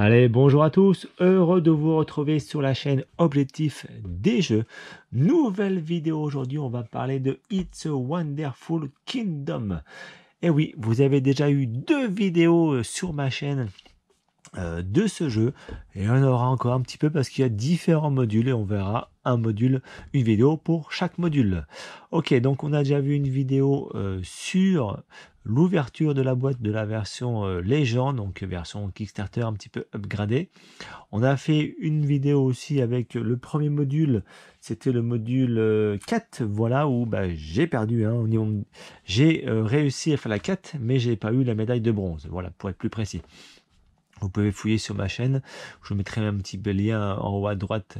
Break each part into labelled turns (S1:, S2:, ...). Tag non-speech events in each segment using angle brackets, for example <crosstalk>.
S1: Allez, bonjour à tous, heureux de vous retrouver sur la chaîne Objectif des Jeux. Nouvelle vidéo aujourd'hui, on va parler de It's a Wonderful Kingdom. Et oui, vous avez déjà eu deux vidéos sur ma chaîne euh, de ce jeu et on aura encore un petit peu parce qu'il y a différents modules et on verra un module, une vidéo pour chaque module. Ok, donc on a déjà vu une vidéo euh, sur l'ouverture de la boîte de la version euh, légende, donc version Kickstarter un petit peu upgradée. On a fait une vidéo aussi avec le premier module, c'était le module 4, voilà, où bah, j'ai perdu, hein, j'ai réussi à faire la 4, mais j'ai pas eu la médaille de bronze, voilà, pour être plus précis. Vous pouvez fouiller sur ma chaîne. Je mettrai un petit lien en haut à droite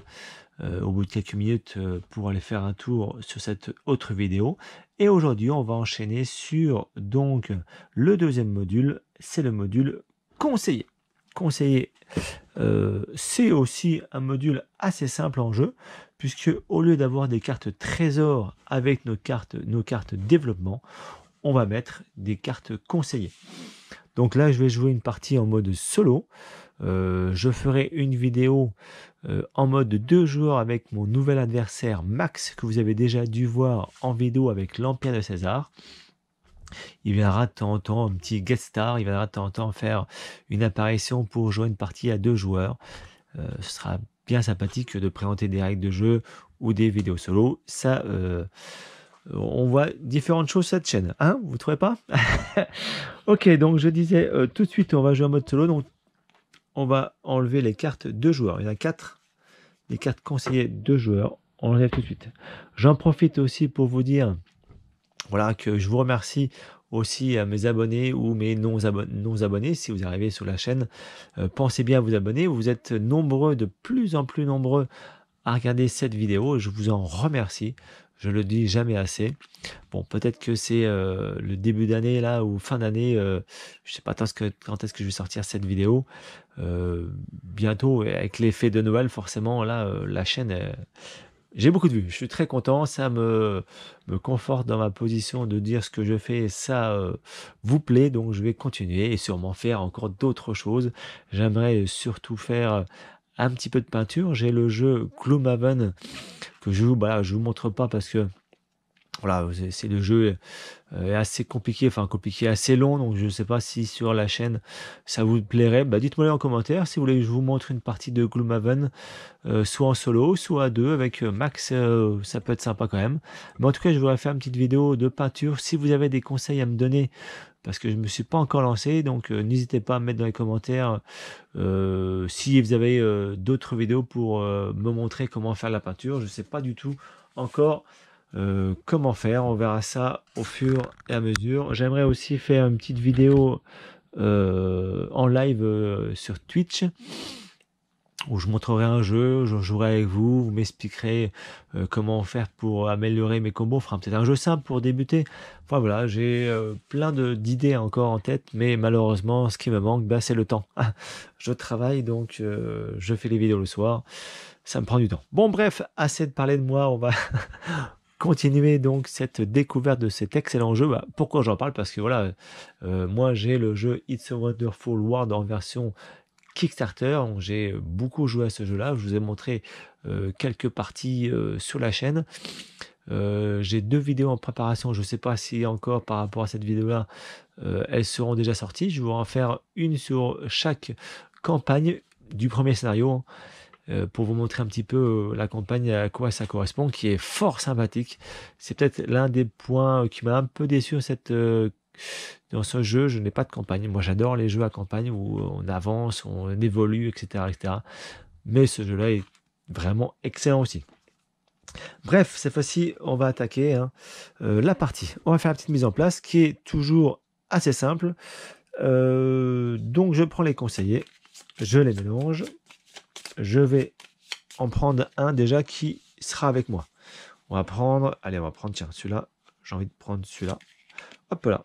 S1: euh, au bout de quelques minutes euh, pour aller faire un tour sur cette autre vidéo. Et aujourd'hui, on va enchaîner sur donc le deuxième module. C'est le module conseiller. Conseiller, euh, c'est aussi un module assez simple en jeu, puisque au lieu d'avoir des cartes trésors avec nos cartes, nos cartes développement, on va mettre des cartes conseillers. Donc là, je vais jouer une partie en mode solo. Euh, je ferai une vidéo euh, en mode deux joueurs avec mon nouvel adversaire Max, que vous avez déjà dû voir en vidéo avec l'Empire de César. Il viendra de temps en temps, un petit guest star, il viendra de temps en temps faire une apparition pour jouer une partie à deux joueurs. Euh, ce sera bien sympathique de présenter des règles de jeu ou des vidéos solo. On voit différentes choses sur cette chaîne. Hein Vous trouvez pas? <laughs> Ok, donc je disais euh, tout de suite, on va jouer en mode solo. Donc, on va enlever les cartes de joueurs. Il y en a quatre. Les cartes conseillées de joueurs. On enlève tout de suite. J'en profite aussi pour vous dire voilà, que je vous remercie aussi à mes abonnés ou mes non-abonnés. si vous arrivez sur la chaîne, euh, pensez bien à vous abonner. Vous êtes nombreux, de plus en plus nombreux à regarder cette vidéo. Je vous en remercie. Je le dis jamais assez. Bon, peut-être que c'est euh, le début d'année là ou fin d'année. Euh, je sais pas quand est-ce que je vais sortir cette vidéo. Euh, bientôt, avec l'effet de Noël, forcément là, la chaîne. j'ai beaucoup de vues. Je suis très content. Ça me, me conforte dans ma position de dire ce que je fais. Ça vous plaît. Donc je vais continuer et sûrement faire encore d'autres choses. J'aimerais surtout faire un petit peu de peinture. J'ai le jeu Gloomhaven que je vous, je vous montre pas parce que voilà, c'est le jeu euh, est assez compliqué, enfin compliqué, assez long, donc je ne sais pas si sur la chaîne ça vous plairait. Bah, dites-moi en commentaire si vous voulez que je vous montre une partie de Gloomhaven, euh, soit en solo, soit à deux avec euh, Max, ça peut être sympa quand même. Mais en tout cas, je voudrais faire une petite vidéo de peinture. Si vous avez des conseils à me donner, parce que je ne me suis pas encore lancé, donc n'hésitez pas à me mettre dans les commentaires si vous avez d'autres vidéos pour me montrer comment faire la peinture. Je ne sais pas du tout encore euh, comment faire? On verra ça au fur et à mesure. J'aimerais aussi faire une petite vidéo euh, en live euh, sur Twitch où je montrerai un jeu, je jouerai avec vous, vous m'expliquerez comment faire pour améliorer mes combos. Enfin, peut-être un jeu simple pour débuter. Enfin voilà, j'ai plein d'idées encore en tête, mais malheureusement, ce qui me manque, bah, c'est le temps. je travaille, donc je fais les vidéos le soir. Ça me prend du temps. Bon, bref, assez de parler de moi. On va, <laughs> continuer donc cette découverte de cet excellent jeu. Bah, pourquoi j'en parle? Parce que voilà, euh, moi j'ai le jeu It's a Wonderful World en version Kickstarter. J'ai beaucoup joué à ce jeu-là. Je vous ai montré euh, quelques parties euh, sur la chaîne. j'ai deux vidéos en préparation. Je ne sais pas si encore par rapport à cette vidéo-là, elles seront déjà sorties. Je vais en faire une sur chaque campagne du premier scénario. Pour vous montrer un petit peu euh, la campagne à quoi ça correspond, qui est fort sympathique. C'est peut-être l'un des points qui m'a un peu déçu euh, dans ce jeu. Je n'ai pas de campagne. Moi, j'adore les jeux à campagne où on avance, on évolue, etc., etc. Mais ce jeu-là est vraiment excellent aussi. Bref, cette fois-ci, on va attaquer hein, la partie. On va faire la petite mise en place qui est toujours assez simple. donc, je prends les conseillers, je les mélange je vais en prendre un déjà qui sera avec moi. On va prendre, allez, on va prendre, tiens, celui-là. J'ai envie de prendre celui-là. Hop là.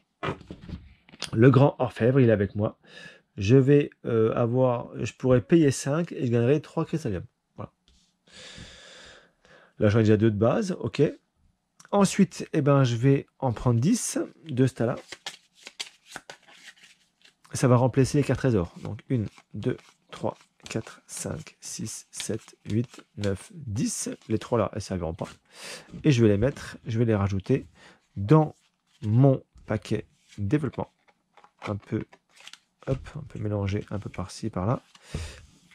S1: Le grand orfèvre, il est avec moi. Je vais euh, avoir, je pourrais payer 5 et je gagnerai 3 cristalliums. Voilà. Là, j'en ai déjà deux de base, ok. Ensuite, eh ben, je vais en prendre 10 de ce tas-là. ça va remplacer les cartes trésors. Donc 1, 2, 3, 4, 5, 6, 7, 8, 9, 10. Les trois là, elles ne serviront pas. Et je vais les mettre, je vais les rajouter dans mon paquet développement. Un peu, hop, un peu mélanger un peu par-ci, par-là.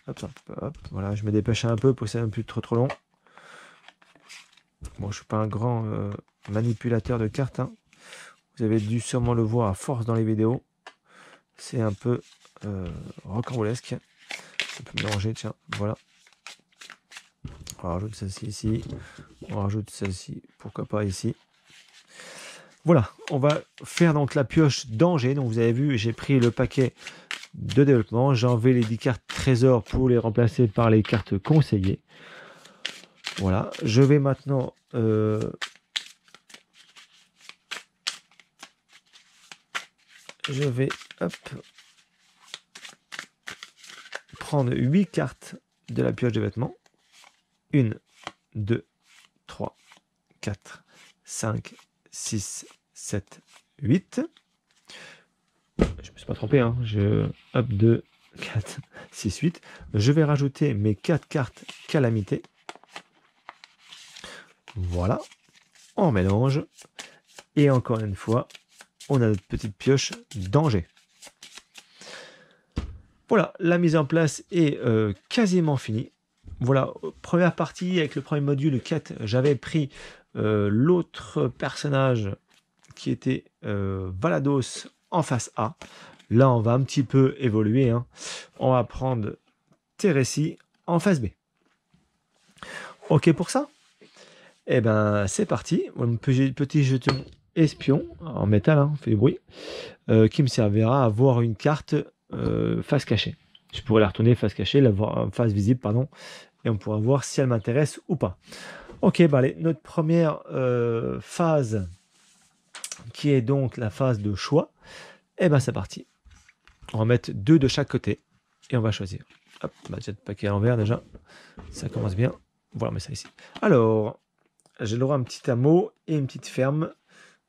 S1: Hop, hop, voilà, je me dépêche un peu pour que ça soit plus trop trop long. Bon, je suis pas un grand euh, manipulateur de cartes. Hein. Vous avez dû sûrement le voir à force dans les vidéos. C'est un peu euh, rocambolesque. On peut mélanger, tiens, voilà. On rajoute celle-ci ici. On rajoute celle-ci, pourquoi pas ici. Voilà, on va faire donc la pioche danger. Donc vous avez vu, j'ai pris le paquet de développement. J'ai enlevé les 10 cartes trésors pour les remplacer par les cartes conseillées. Voilà, je vais maintenant euh, je vais hop, prendre 8 cartes de la pioche de vêtements. 1, 2, 3, 4, 5, 6, 7, 8. Je me suis pas trompé, hein. Je, hop, 2, 4, 6, 8. Je vais rajouter mes 4 cartes calamité. Voilà. On mélange. Et encore une fois, on a notre petite pioche danger. Voilà, la mise en place est euh, quasiment finie. Voilà, première partie avec le premier module 4, j'avais pris euh, l'autre personnage qui était euh, Valados en face A. Là, on va un petit peu évoluer. Hein. On va prendre Teressi en face B. Ok pour ça? Eh ben, c'est parti. Mon petit jeton espion en métal, hein, fait du bruit, qui me servira à voir une carte euh, face cachée. Je pourrais la retourner face cachée, la voir, face visible, pardon, et on pourra voir si elle m'intéresse ou pas. Ok, bah allez, notre première euh, phase, qui est donc la phase de choix, eh ben c'est parti. On va mettre deux de chaque côté et on va choisir. Hop, bah, j'ai le paquet à l'envers déjà, ça commence bien. Voilà, mais ça ici. Alors, j'ai le droit à un petit hameau et une petite ferme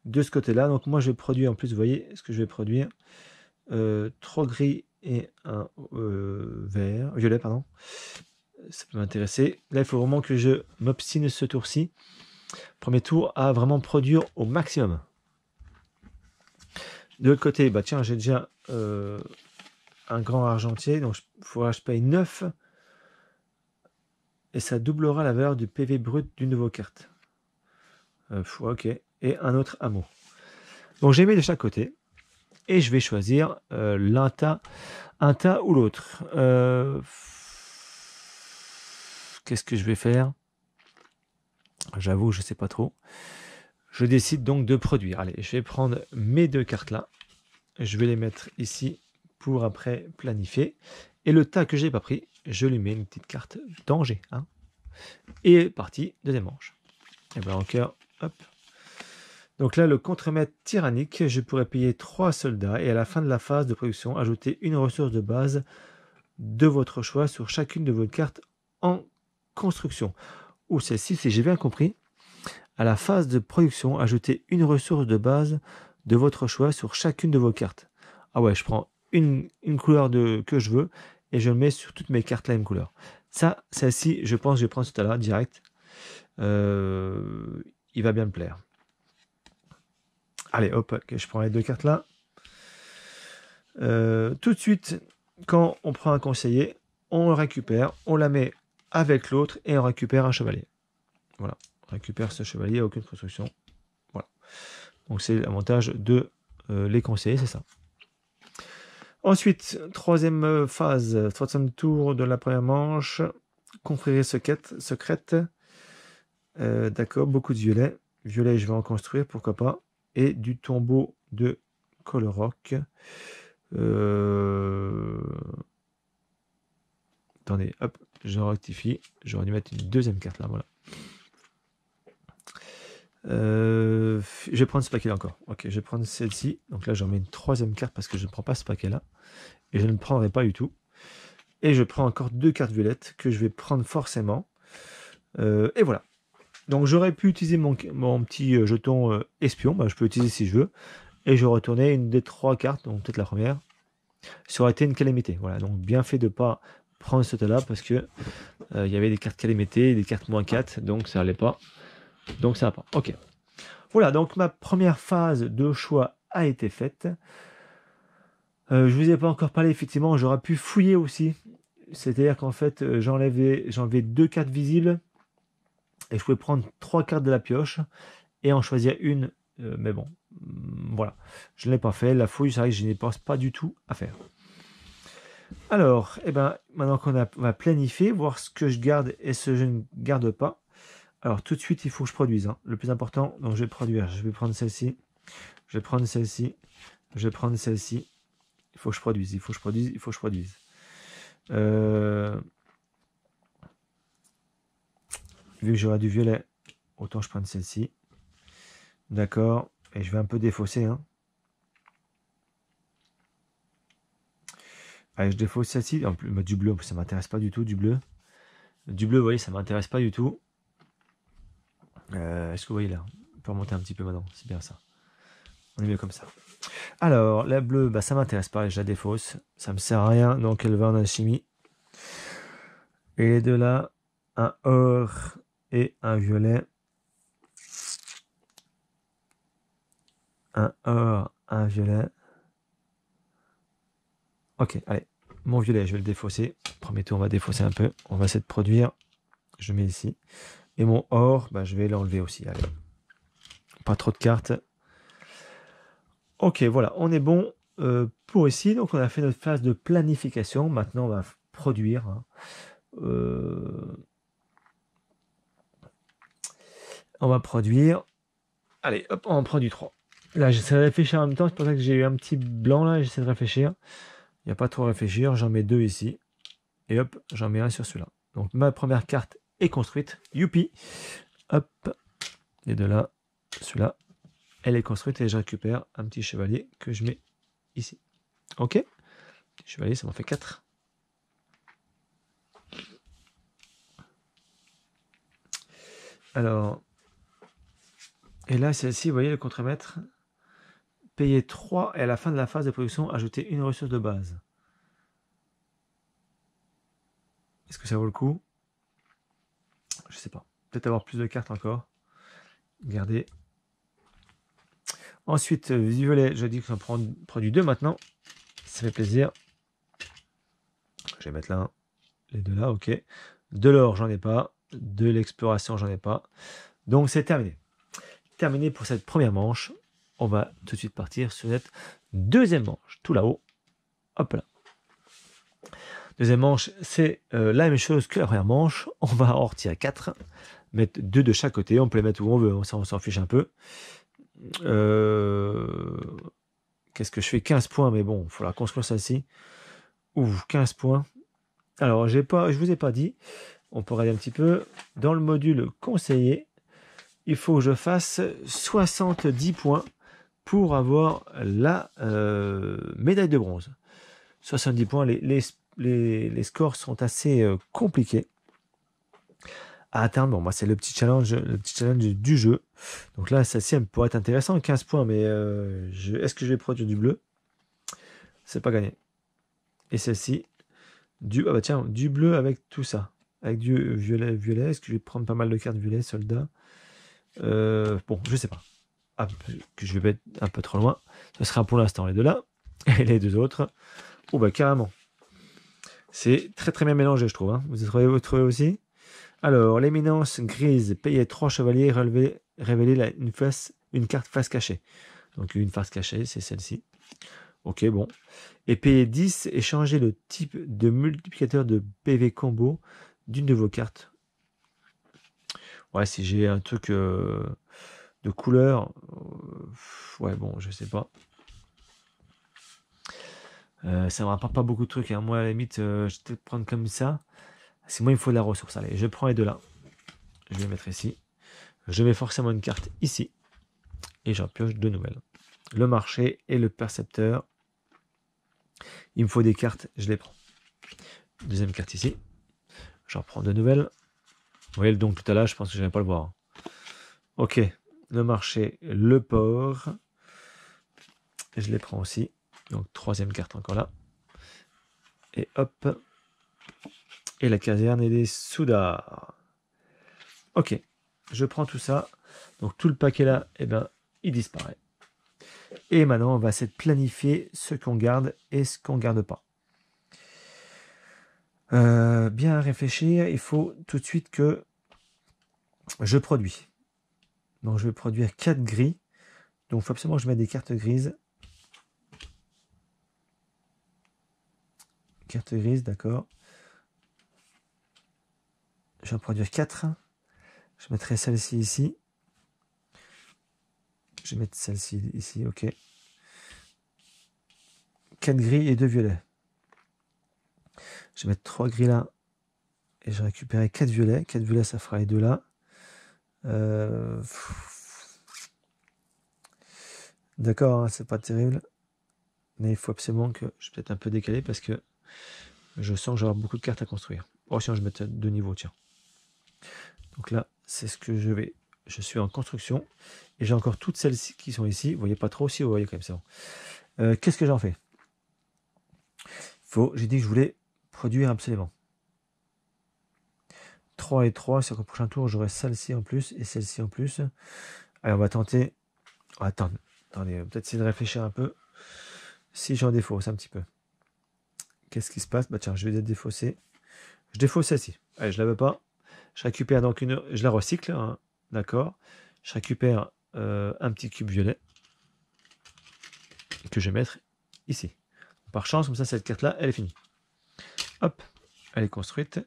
S1: de ce côté-là. Donc moi, je vais produire, en plus, vous voyez ce que je vais produire. Euh, trois gris et un euh, vert, violet, pardon. Ça peut m'intéresser. Là, il faut vraiment que je m'obstine ce tour-ci. Premier tour à vraiment produire au maximum. De l'autre côté, bah tiens, j'ai déjà euh, un grand argentier, donc il faudra que je paye 9 et ça doublera la valeur du PV brut d'une de vos cartes. ok. Et un autre hameau. Donc j'ai mis de chaque côté et je vais choisir euh, l'un tas, un tas ou l'autre. Euh, qu'est-ce que je vais faire? J'avoue, je ne sais pas trop. Je décide donc de produire. Allez, je vais prendre mes deux cartes là. Je vais les mettre ici pour après planifier. Et le tas que j'ai pas pris, je lui mets une petite carte danger. Hein. Et parti, deuxième manche. Et bien encore, hop, donc là, le contremaître tyrannique, je pourrais payer 3 soldats et à la fin de la phase de production, ajouter une ressource de base de votre choix sur chacune de vos cartes en construction. Ou celle-ci, si j'ai bien compris, à la phase de production, ajouter une ressource de base de votre choix sur chacune de vos cartes. Ah ouais, je prends une, couleur que je veux et je le mets sur toutes mes cartes la même couleur. Ça, celle-ci, je pense que je vais prendre tout à l'heure, direct. Euh, il va bien me plaire. Allez, hop, je prends les deux cartes là. Euh, tout de suite, quand on prend un conseiller, on le récupère, on la met avec l'autre et on récupère un chevalier. Voilà, on récupère ce chevalier, aucune construction. Voilà. Donc c'est l'avantage de euh, les conseillers, c'est ça. Ensuite, troisième phase, troisième tour de la première manche, confrérie secrète. Euh, d'accord, beaucoup de violet. Violet, je vais en construire, pourquoi pas et du tombeau de Colorock. Euh, attendez, hop, je rectifie. J'aurais dû mettre une deuxième carte là, voilà. Euh, je vais prendre ce paquet là encore. Ok, je vais prendre celle-ci. Donc là, j'en mets une troisième carte parce que je ne prends pas ce paquet là. Et je ne prendrai pas du tout. Et je prends encore deux cartes violettes que je vais prendre forcément. Euh, et voilà. Donc j'aurais pu utiliser mon, petit euh, jeton euh, espion, bah, je peux l'utiliser si je veux. Et je retourner une des trois cartes, donc peut-être la première. Ça aurait été une calamité. Voilà, donc bien fait de ne pas prendre ce là parce que euh, il y avait des cartes calamité, des cartes moins 4, donc ça allait pas. Donc ça va pas. Ok. Voilà, donc ma première phase de choix a été faite. Euh, je vous ai pas encore parlé, effectivement, j'aurais pu fouiller aussi. C'est-à-dire qu'en fait, j'enlevais deux cartes visibles et je pouvais prendre trois cartes de la pioche et en choisir une. Euh, mais bon, mm, voilà, je ne l'ai pas fait. La fouille, c'est vrai que je n'y pense pas du tout à faire. Alors, eh ben, maintenant qu'on a, va planifier, voir ce que je garde et ce que je ne garde pas. Alors, tout de suite, il faut que je produise. Hein. Le plus important, donc je vais produire. Je vais prendre celle-ci. Je vais prendre celle-ci. Je vais prendre celle-ci. Il faut que je produise. Il faut que je produise. Il faut que je produise. Euh, vu que j'aurai du violet, autant je prenne celle-ci. D'accord. Et je vais un peu défausser. Hein. Allez, je défausse celle-ci. En plus, bah, du bleu, ça m'intéresse pas du tout, du bleu. Du bleu, vous voyez, ça m'intéresse pas du tout. Euh, est-ce que vous voyez là? On peut remonter un petit peu maintenant, c'est bien ça. On est mieux comme ça. Alors, la bleue, bah, ça m'intéresse pas, je la défausse. Ça me sert à rien, donc elle va en alchimie. Et de là, un or et un violet. Un or, un violet. Ok, allez. Mon violet, je vais le défausser. Premier tour, on va défausser un peu. On va essayer de produire. Je mets ici. Et mon or, bah, je vais l'enlever aussi. Allez. Pas trop de cartes. Ok, voilà, on est bon euh, pour ici. Donc, on a fait notre phase de planification. Maintenant, on va produire. Hein. Euh, on va produire. Allez, hop, on en produit 3. Là, j'essaie de réfléchir en même temps. C'est pour ça que j'ai eu un petit blanc là. J'essaie de réfléchir. Il n'y a pas trop à réfléchir. J'en mets deux ici. Et hop, j'en mets un sur celui-là. Donc, ma première carte est construite. Youpi. Hop. Et de là, celui-là, elle est construite et je récupère un petit chevalier que je mets ici. Ok Chevalier, ça m'en fait 4. Alors, et là, celle-ci, vous voyez le contremaître? Payer 3 et à la fin de la phase de production, ajouter une ressource de base. Est-ce que ça vaut le coup? Je sais pas. Peut-être avoir plus de cartes encore. Regardez. Ensuite, euh, violet, je dis que j'en prends produit deux maintenant. Ça fait plaisir. Je vais mettre là, les deux là, ok. De l'or, j'en ai pas. De l'exploration, j'en ai pas. Donc c'est terminé. Terminé pour cette première manche. On va tout de suite partir sur cette deuxième manche, tout là-haut. Hop là. Deuxième manche, c'est euh, la même chose que la première manche. On va en retirer 4, mettre deux de chaque côté. On peut les mettre où on veut, on s'en fiche un peu. Euh, qu'est-ce que je fais? 15 points, mais bon, il faut la construire celle-ci. Ouh, 15 points. Alors, pas, je vous ai pas dit, on peut regarder un petit peu. Dans le module conseillé, il faut que je fasse 70 points pour avoir la euh, médaille de bronze. 70 points, les, scores sont assez euh, compliqués à atteindre. Bon, moi, c'est le petit challenge, le petit challenge du jeu. Donc là, elle pourrait être intéressante, 15 points, mais euh, est-ce que je vais produire du bleu? C'est pas gagné. Et celle-ci, du, ah bah tiens, du bleu avec tout ça. Avec du violet, violet. Est-ce que je vais prendre pas mal de cartes violet, soldat euh, Bon, je sais pas. Ah, je vais mettre un peu trop loin. Ce sera pour l'instant les deux là. <laughs> Et les deux autres. Oh bah carrément. C'est très très bien mélangé, je trouve. Hein. Vous, trouvez, vous trouvez aussi? Alors, l'éminence grise, payer 3 chevaliers, relever, révéler une, face, une carte face cachée. Donc une face cachée, c'est celle-ci. Ok, bon. Et payer 10 et changer le type de multiplicateur de PV combo d'une de vos cartes. Ouais, si j'ai un truc de couleur, ouais, bon, je sais pas. Euh, ça ne me rapporte pas beaucoup de trucs. Hein. Moi, à la limite, je vais peut-être prendre comme ça. C'est moi, il me faut de la ressource. Allez, je prends les deux là. Je vais les mettre ici. Je mets forcément une carte ici. Et j'en pioche deux nouvelles. Le marché et le percepteur. Il me faut des cartes, je les prends. Deuxième carte ici. J'en prends deux nouvelles. Voyez le don tout à l'heure, je pense que je ne vais pas le voir. Ok, le marché, le port. Je les prends aussi. Donc troisième carte encore là. Et hop. Et la caserne et des soudards. Ok. Je prends tout ça. Donc tout le paquet là, eh ben, il disparaît. Et maintenant, on va essayer de planifier ce qu'on garde et ce qu'on garde pas. Euh, bien réfléchir, il faut tout de suite que je produis. Donc je vais produire 4 gris. Donc il faut absolument que je mette des cartes grises. Carte grise, d'accord. Je vais en produire 4. Je mettrai celle-ci ici. Je vais mettre celle-ci ici, ok. 4 gris et 2 violets. Je vais mettre 3 gris là. Et je récupérer 4 violets. 4 violets, ça fera les deux là. Euh, d'accord, hein, c'est pas terrible. Mais il faut absolument que je vais peut-être un peu décaler parce que je sens que j'aurai beaucoup de cartes à construire. Oh, sinon je mettre deux niveaux, tiens. Donc là, c'est ce que je vais. Je suis en construction et j'ai encore toutes celles qui sont ici. Vous voyez pas trop aussi, vous voyez quand même, c'est bon. Euh, qu'est-ce que j'en fais? Faut, j'ai dit que je voulais produire absolument. 3 et 3, c'est qu'au prochain tour, j'aurai celle-ci en plus et celle-ci en plus. Allez, on va tenter. attends, attendez, peut-être essayer de réfléchir un peu. Si j'en défausse un petit peu. Qu'est-ce qui se passe? Bah tiens, je vais défausser. Je défausse celle-ci. Allez, je la veux pas. Je récupère donc une. Je la recycle, hein, d'accord. Je récupère euh, un petit cube violet que je vais mettre ici. Par chance, comme ça, cette carte-là, elle est finie. Hop, elle est construite.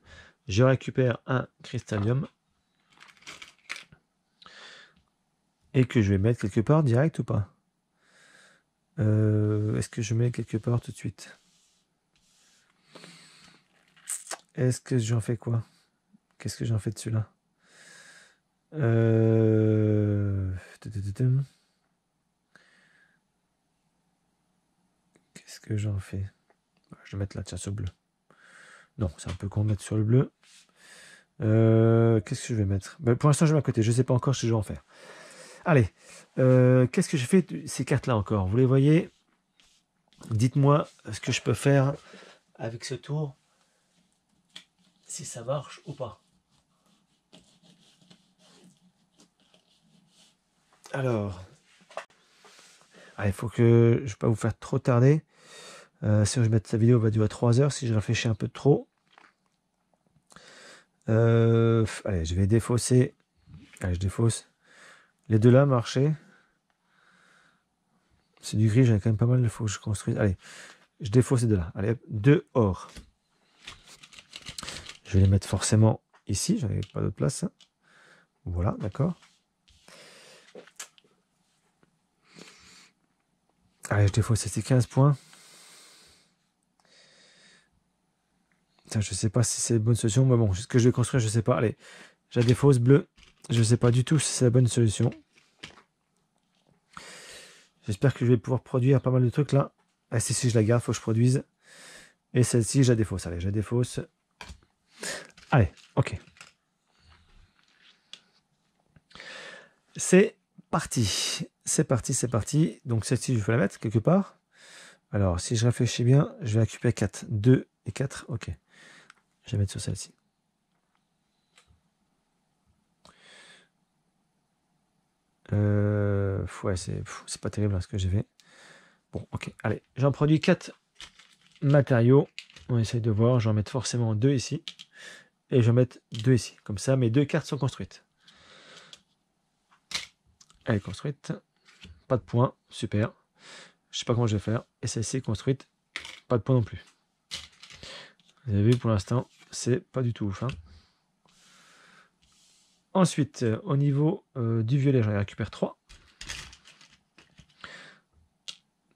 S1: Je récupère un cristallium et que je vais mettre quelque part direct ou pas? Euh, Est-ce que je mets quelque part tout de suite? Est-ce que j'en fais quoi? Qu'est-ce que j'en fais de celui-là? Euh, Qu'est-ce que j'en fais? Je vais mettre là, tiens, ce bleu. Non, c'est un peu con de mettre sur le bleu. Euh, qu'est-ce que je vais mettre? Ben, Pour l'instant, je vais à côté. Je ne sais pas encore ce que je vais en faire. Allez, euh, qu'est-ce que je fais de ces cartes-là encore? Vous les voyez? Dites-moi ce que je peux faire avec ce tour. Si ça marche ou pas. Alors, il faut que je ne vais pas vous faire trop tarder. Euh, si je mets cette vidéo, va durer 3 heures si je réfléchis un peu trop. Euh, allez, je vais défausser. Allez, je défausse. Les deux là marchaient. C'est du gris, j'avais quand même pas mal, il faut que je construise. Allez, je défausse ces deux là. Allez, deux or. Je vais les mettre forcément ici, j'avais pas d'autre place. Voilà, d'accord. Allez, je défausse ces 15 points. Je sais pas si c'est la bonne solution, mais bon, ce que je vais construire, je sais pas. Allez, j'ai des fausses bleues. Je sais pas du tout si c'est la bonne solution. J'espère que je vais pouvoir produire pas mal de trucs là. Ah, si, si, je la garde, faut que je produise. Et celle-ci, j'ai des fausses. Allez, j'ai des fausses. Allez, ok. C'est parti. C'est parti, c'est parti. Donc celle-ci, je vais la mettre quelque part. Alors, si je réfléchis bien, je vais récupérer 4. 2 et 4, ok. Je vais mettre sur celle-ci. Euh, ouais, c'est pas terrible hein, ce que j'ai fait. Bon, ok. Allez, j'en produis 4 matériaux. On essaye de voir. Je vais en mettre forcément 2 ici. Et je vais mettre 2 ici. Comme ça, mes deux cartes sont construites. Elle est construite. Pas de points. Super. Je sais pas comment je vais faire. Et celle-ci est construite. Pas de points non plus. Vous avez vu pour l'instant, c'est pas du tout ouf. Hein. Ensuite, euh, au niveau euh, du violet, j'en récupère 3.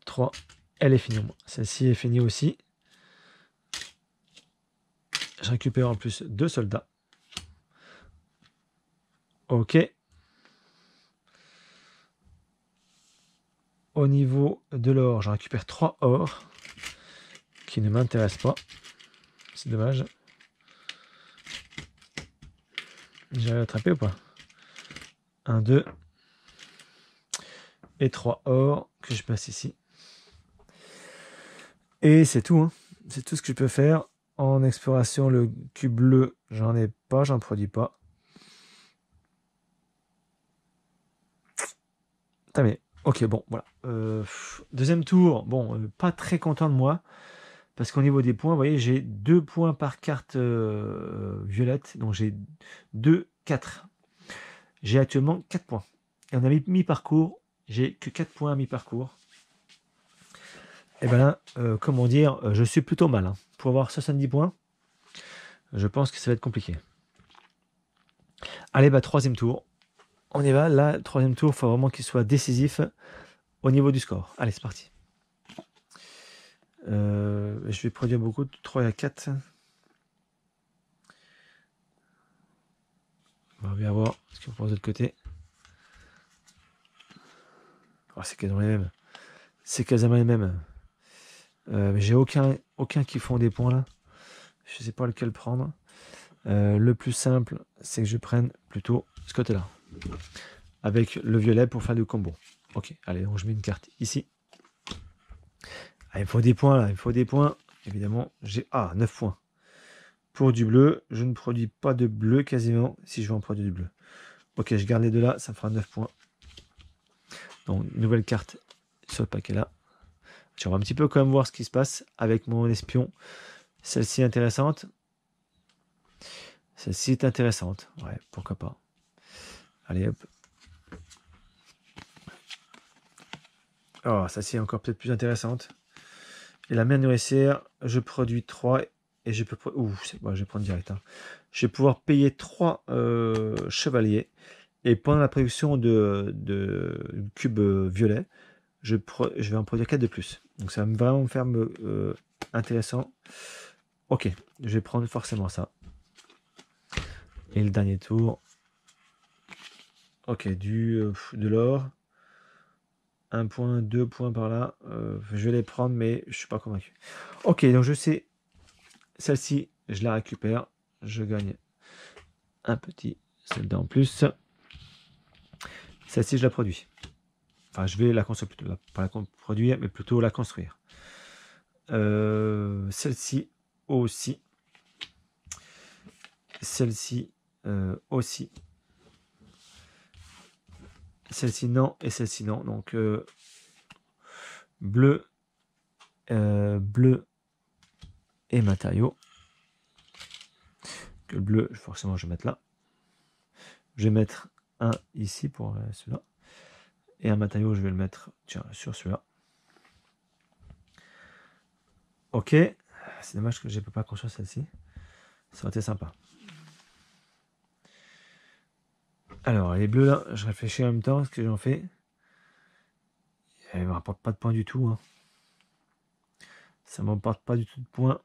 S1: 3. Elle est finie. Celle-ci est finie aussi. Je récupère en plus deux soldats. Ok. Au niveau de l'or, j'en récupère 3 or qui ne m'intéressent pas. C'est dommage. J'ai attrapé ou pas 1, 2 et 3 or que je passe ici. Et c'est tout. Hein. C'est tout ce que je peux faire. En exploration, le cube bleu, j'en ai pas, j'en produis pas. mais ok, bon, voilà. Euh, deuxième tour, bon, euh, pas très content de moi. Parce qu'au niveau des points, vous voyez, j'ai deux points par carte euh, violette. Donc j'ai 2, 4. J'ai actuellement 4 points. Et on a mis mi-parcours. J'ai que 4 points à mi-parcours. Et ben là, comment dire, je suis plutôt mal. Hein. Pour avoir 70 points, je pense que ça va être compliqué. Allez, bah troisième tour. On y va. Là, troisième tour, il faut vraiment qu'il soit décisif au niveau du score. Allez, c'est parti. Euh, je vais produire beaucoup de 3 à 4. On va bien voir ce qu'on pense de l'autre côté. Oh, c'est quasiment les mêmes. C'est quasiment les mêmes. Euh, j'ai aucun, aucun qui font des points là. Je ne sais pas lequel prendre. Euh, le plus simple, c'est que je prenne plutôt ce côté-là. Avec le violet pour faire du combo. Ok, allez, donc je mets une carte ici. Ah, il faut des points là, il faut des points. Évidemment, j'ai ah 9 points. Pour du bleu, je ne produis pas de bleu quasiment si je veux en produire du bleu. Ok, je garde les deux là, ça fera 9 points. Donc, nouvelle carte sur le paquet là. Je vais un petit peu quand même voir ce qui se passe avec mon espion. Celle-ci intéressante. Celle-ci est intéressante. Ouais, pourquoi pas. Allez hop. Oh, ça c'est encore peut-être plus intéressante. Et la mère nourricière, je produis 3 et je peux. Ouh, bon, je vais prendre direct. Hein. Je vais pouvoir payer 3 euh, chevaliers. Et pendant la production de, de cube violet, je, je, vais en produire 4 de plus. Donc ça va vraiment me faire euh, intéressant. Ok, je vais prendre forcément ça. Et le dernier tour, Ok, du, euh, de l'or. Un point, deux points par là. Euh, je vais les prendre, mais je suis pas convaincu. Ok, donc je sais. Celle-ci, je la récupère. Je gagne un petit soldat en plus. Celle-ci, je la produis. Enfin, je vais la construire plutôt. pas la produire, mais plutôt la construire. Euh, celle-ci aussi. Celle-ci aussi. Celle-ci non et celle-ci non. Donc euh, bleu, euh, bleu et matériaux. Que le bleu, forcément, je vais mettre là. Je vais mettre un ici pour euh, celui-là. Et un matériau, je vais le mettre tiens, sur celui-là. Ok. C'est dommage que je ne peux pas construire celle-ci. Ça aurait été sympa. Alors, les bleus là, je réfléchis en même temps ce que j'en fais. Elle ne me rapporte pas de points du tout. Hein. Ça ne m'apporte pas du tout de points.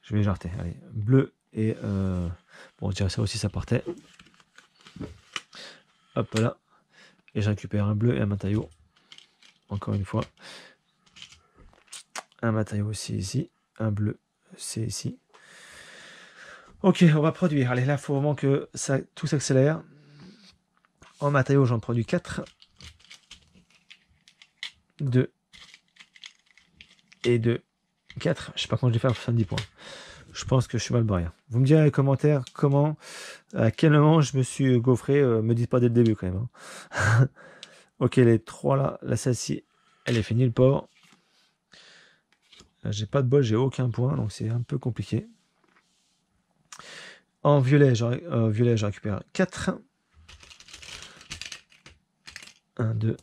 S1: Je vais jarter. Allez, bleu et... Euh... Bon, ça aussi, ça partait. Hop là. Et je récupère un bleu et un matériau. Encore une fois. Un matériau aussi ici. Un bleu, c'est ici. Ok, on va produire. Allez, là, il faut vraiment que ça, tout s'accélère. En matériaux, j'en produis 4. 2. Et 2. 4. Je sais pas comment je vais faire pour 70 points. Je pense que je suis mal barré. Vous me direz dans les commentaires comment, à quel moment je me suis gaufré. Euh, me dites pas dès le début quand même. Hein. <laughs> ok, les 3 là, la celle-ci, elle est finie le port. J'ai pas de bol, j'ai aucun point, donc c'est un peu compliqué. En violet, je, euh, récupère 4. 1, 2,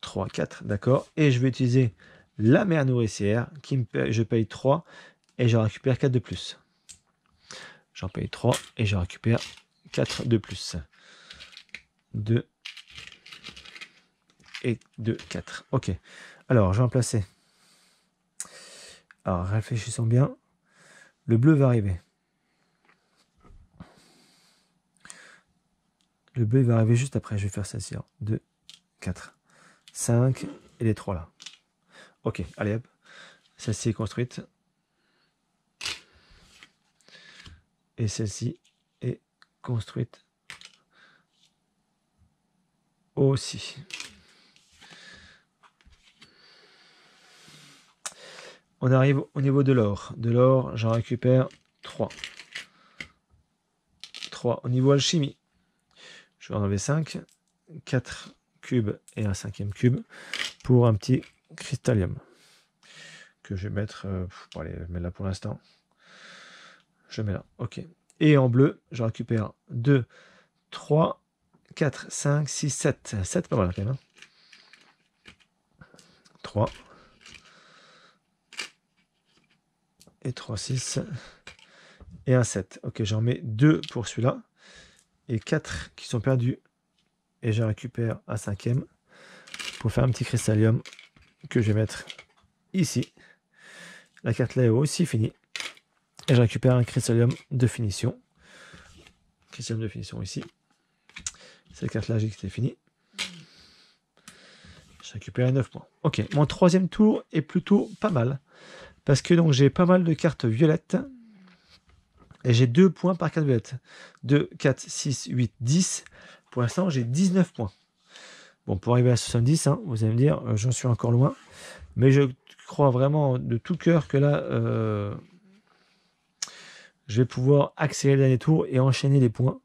S1: 3, 4, d'accord. Et je vais utiliser la mère nourricière, qui me paye, je paye 3 et je récupère 4 de plus. J'en paye 3 et je récupère 4 de plus. 2 et 2, 4. Ok. Alors, je vais en placer. Alors, réfléchissons bien. Le bleu va arriver. Le bleu va arriver juste après. Je vais faire ici. 2, 4, 5 et les 3 là. Ok, allez hop. Celle-ci est construite. Et celle-ci est construite aussi. On arrive au niveau de l'or. De l'or, j'en récupère 3. 3 au niveau alchimie. Je vais en enlever 5. 4 cubes et un cinquième cube pour un petit cristallium que je vais mettre, euh, pour aller mettre là pour l'instant. Je mets là, ok. Et en bleu, je récupère 2, 3, 4, 5, 6, 7. 7, pas mal quand même. 3. Hein. Et 3, 6. Et un 7. Ok, j'en mets 2 pour celui-là. Et 4 qui sont perdus. Et je récupère un cinquième pour faire un petit cristallium que je vais mettre ici. La carte là est aussi finie. Et je récupère un cristallium de finition. Cristallium de finition ici. Cette carte là, j'ai c'était fini. Je récupère 9 points. Ok, mon troisième tour est plutôt pas mal. Parce que donc j'ai pas mal de cartes violettes. Et j'ai 2 points par carte violette. 2, 4, 6, 8, 10. Pour l'instant, j'ai 19 points. Bon, pour arriver à 70, hein, vous allez me dire, euh, j'en suis encore loin. Mais je crois vraiment de tout cœur que là, euh, je vais pouvoir accélérer le dernier tour et enchaîner les points.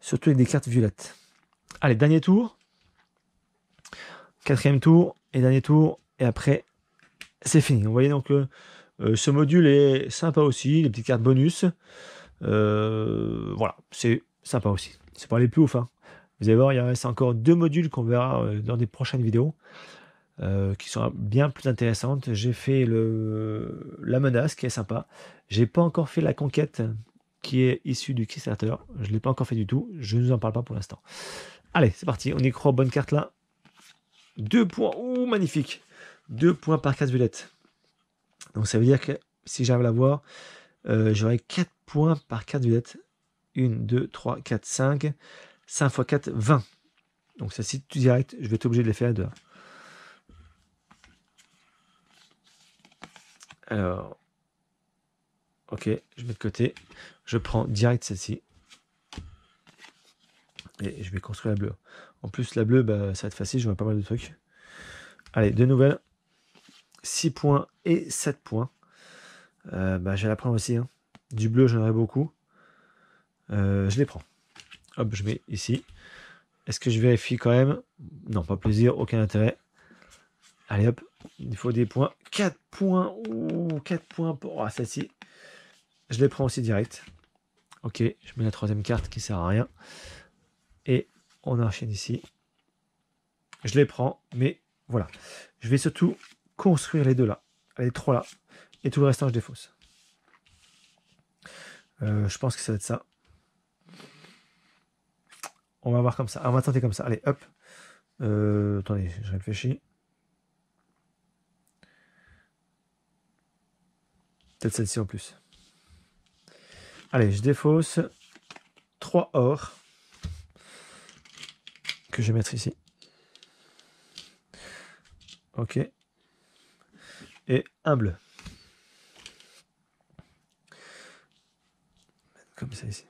S1: Surtout avec des cartes violettes. Allez, dernier tour. Quatrième tour et dernier tour. Et après, c'est fini. Vous voyez donc, euh, ce module est sympa aussi. Les petites cartes bonus. voilà, c'est sympa aussi. C'est pas les plus ouf. Hein. Vous allez voir, il reste encore deux modules qu'on verra euh, dans des prochaines vidéos. Euh, qui sont bien plus intéressantes. J'ai fait la menace qui est sympa. J'ai pas encore fait la conquête qui est issue du Kickstarter. Je l'ai pas encore fait du tout. Je ne vous en parle pas pour l'instant. Allez, c'est parti. On y croit. Bonne carte là. Deux points. Ouh, magnifique. Deux points par carte violette. Donc ça veut dire que si j'arrive à la voir, euh, j'aurai 4 points par carte violette. 1, 2, 3, 4, 5. 5 x 4, 20. Donc ça, si tu direct, je vais être obligé de les faire à deux. Alors, ok, je mets de côté. Je prends direct celle-ci. Et je vais construire la bleue. En plus, la bleue, bah, ça va être facile, j'aurai pas mal de trucs. Allez, deux nouvelles. 6 points et 7 points. Euh, bah, je la prendre aussi. Hein. Du bleu, j'en aurai beaucoup. Euh, je les prends. Hop, je mets ici. Est-ce que je vérifie quand même? Non, pas plaisir, aucun intérêt. Allez hop, il faut des points. 4 points. Ouh, 4 points pour ah, celle-ci. Je les prends aussi direct. Ok, je mets la troisième carte qui sert à rien. Et on enchaîne ici. Je les prends, mais voilà. Je vais surtout construire les deux là. Les trois là. Et tout le restant, je défausse. Euh, je pense que ça va être ça. On va voir comme ça. on va tenter comme ça. Allez, hop. Euh, attendez, je réfléchis. Peut-être celle-ci en plus. Allez, je défausse 3 or que je vais mettre ici. Ok. Et un bleu. Comme ça ici.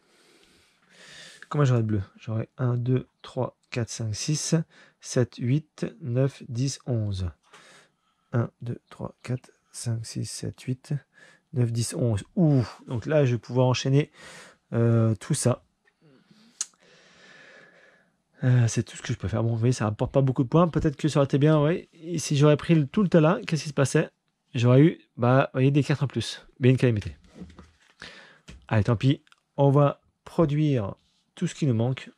S1: Comment j'aurai de bleu? J'aurai 1, 2, 3, 4, 5, 6, 7, 8, 9, 10, 11. 1, 2, 3, 4, 5, 6, 7, 8, 9, 10, 11. Ouh Donc là, je vais pouvoir enchaîner euh, tout ça. Euh, c'est tout ce que je peux faire. Bon, vous voyez, ça rapporte pas beaucoup de points. Peut-être que ça aurait été bien, oui. Si j'aurais pris tout le là, qu'est-ce qui se passait? J'aurais eu, bah, des cartes en plus. Bien une calamité. Allez, tant pis. On va produire tout ce qui nous manque.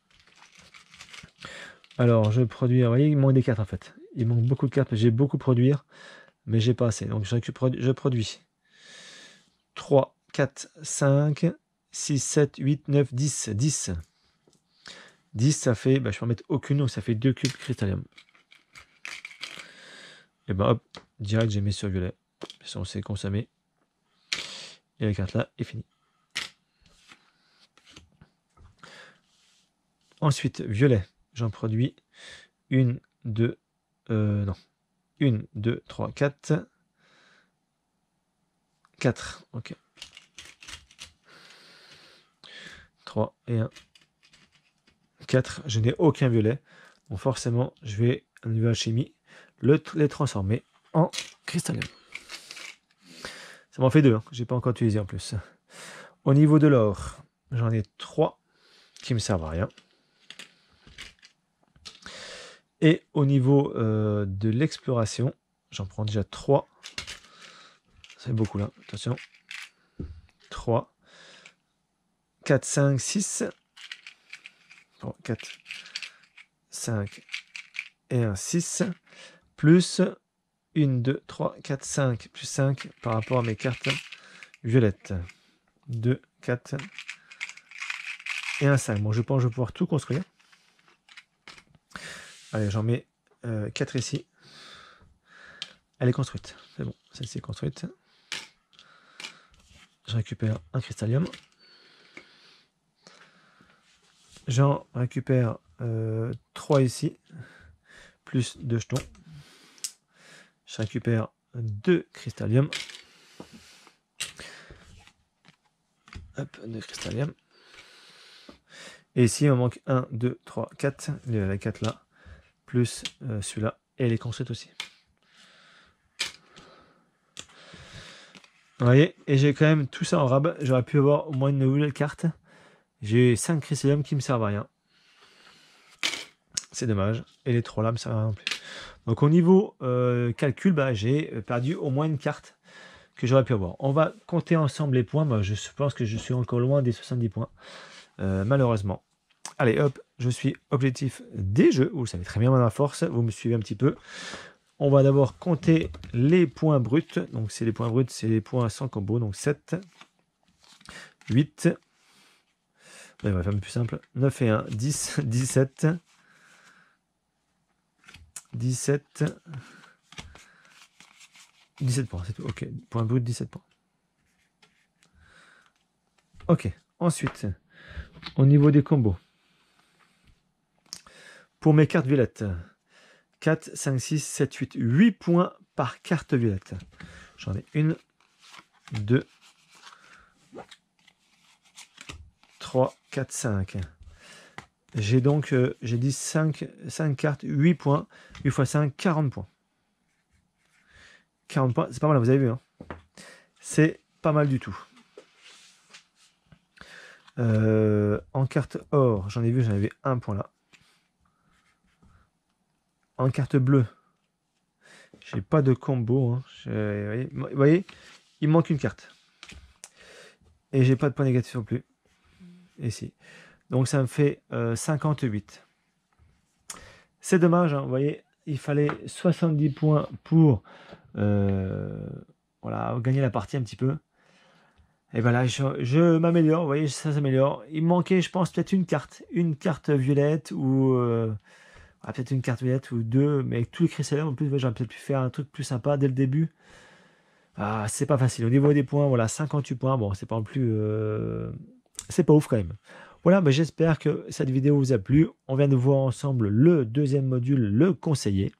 S1: Alors, je produis. Vous voyez, il manque des cartes en fait. Il manque beaucoup de cartes. J'ai beaucoup produire, mais j'ai pas assez. Donc, je, je produis 3, 4, 5, 6, 7, 8, 9, 10. 10. 10, ça fait. Bah, je peux en mettre aucune, donc ça fait 2 cubes cristallium. Et ben hop, direct, j'ai mis sur violet. Si on sait consommer. Et la carte là est finie. Ensuite, violet, j'en produis une, deux, euh, non, une, deux, trois, quatre, quatre, ok. 3 et 1. 4, je n'ai aucun violet. Donc forcément, je vais, à niveau alchimie, le, les transformer en cristallium. Ça m'en fait deux, hein, j'ai pas encore utilisé en plus. Au niveau de l'or, j'en ai trois qui me servent à rien. Et au niveau euh, de l'exploration, j'en prends déjà trois. C'est beaucoup là, attention. 3, 4, 5, 6. 4, 5 et un 6. Plus 1, 2, 3, 4, 5, plus 5 par rapport à mes cartes violettes. 2, 4 et un 5. Bon, je pense que je vais pouvoir tout construire. Allez, j'en mets 4 euh, ici. Elle est construite. C'est bon, celle-ci est construite. Je récupère un cristallium. J'en récupère 3 euh, ici, plus 2 jetons. Je récupère 2 cristallium. Hop, 2 cristallium. Et ici, il me manque 1, 2, 3, 4. Il y a la 4 là, plus euh, celui-là. Et elle est construite aussi. Vous voyez, et j'ai quand même tout ça en rab. J'aurais pu avoir au moins une nouvelle carte. J'ai 5 cristalliums qui me servent à rien. C'est dommage. Et les 3 là me servent à rien non plus. Donc au niveau euh, calcul, bah, j'ai perdu au moins une carte que j'aurais pu avoir. On va compter ensemble les points. Je pense que je suis encore loin des 70 points. Euh, malheureusement. Allez, hop, je suis objectif des jeux. Vous savez très bien ma force. Vous me suivez un petit peu. On va d'abord compter les points bruts. Donc, c'est les points bruts, c'est les points sans combo. Donc, 7, 8, on va faire plus simple. 9 et 1, 10, 17, 17, 17 points, c'est tout. Ok, point brut, 17 points. Ok, ensuite, au niveau des combos. Pour mes cartes violettes, 4, 5, 6, 7, 8, 8 points par carte violette. J'en ai une, deux, 3, 4, 5. J'ai donc, euh, j'ai dit 5, 5 cartes, 8 points. 8 fois 5, 40 points. 40 points, c'est pas mal, vous avez vu. Hein c'est pas mal du tout. Euh, en carte or, j'en ai vu, j'en avais un point là en carte bleue, j'ai pas de combo. Hein. vous, voyez, il manque une carte. Et j'ai pas de point négatif non plus. Ici. Donc ça me fait 58. Euh, C'est dommage, hein. vous voyez, il fallait 70 points pour euh, gagner la partie un petit peu. Et voilà, je, m'améliore, vous voyez, ça s'améliore. Il manquait, je pense, peut-être une carte. Une carte violette ou... Euh, ah, peut-être une carte violette ou deux, mais avec tous les cristalliums en plus, j'aurais peut-être pu faire un truc plus sympa dès le début. Ah, c'est pas facile. Au niveau des points, voilà, 58 points. Bon, c'est pas en plus. C'est pas ouf quand même. Voilà, mais j'espère que cette vidéo vous a plu. On vient de voir ensemble le deuxième module, le conseiller.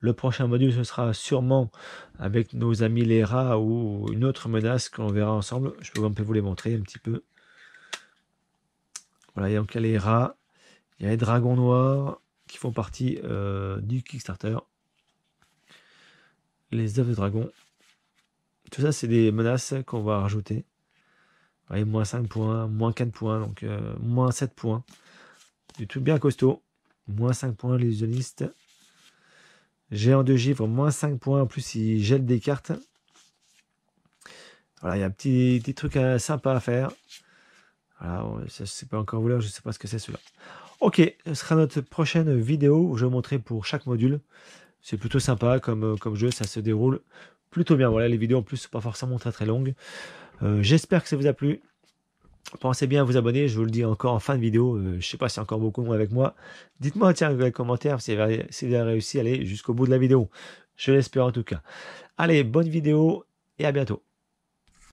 S1: Le prochain module, ce sera sûrement avec nos amis les rats ou une autre menace qu'on verra ensemble. Je peux un peu vous les montrer un petit peu. Voilà, donc il y a les rats. Il y a les dragons noirs qui font partie euh, du Kickstarter. Les œufs de dragon. Tout ça, c'est des menaces qu'on va rajouter. Moins 5 points, moins 4 points, donc euh, moins 7 points. Du tout bien costaud. Moins 5 points, les illusionnistes. Géant de givre, moins 5 points. En plus, il gèle des cartes. Voilà, il y a un petit, petit truc euh, sympa à faire. Voilà, ça, c'est pas encore voulu, je ne sais pas ce que c'est celui-là. Ok, ce sera notre prochaine vidéo où je vais montrer pour chaque module. C'est plutôt sympa comme, euh, jeu, ça se déroule plutôt bien. Voilà, les vidéos en plus sont pas forcément très très longues. Euh, j'espère que ça vous a plu. Pensez bien à vous abonner, je vous le dis encore en fin de vidéo. Je euh, je sais pas si encore beaucoup de avec moi. Dites-moi tiens dans les commentaires si vous avez réussi à aller jusqu'au bout de la vidéo. Je l'espère en tout cas. Allez, bonne vidéo et à bientôt.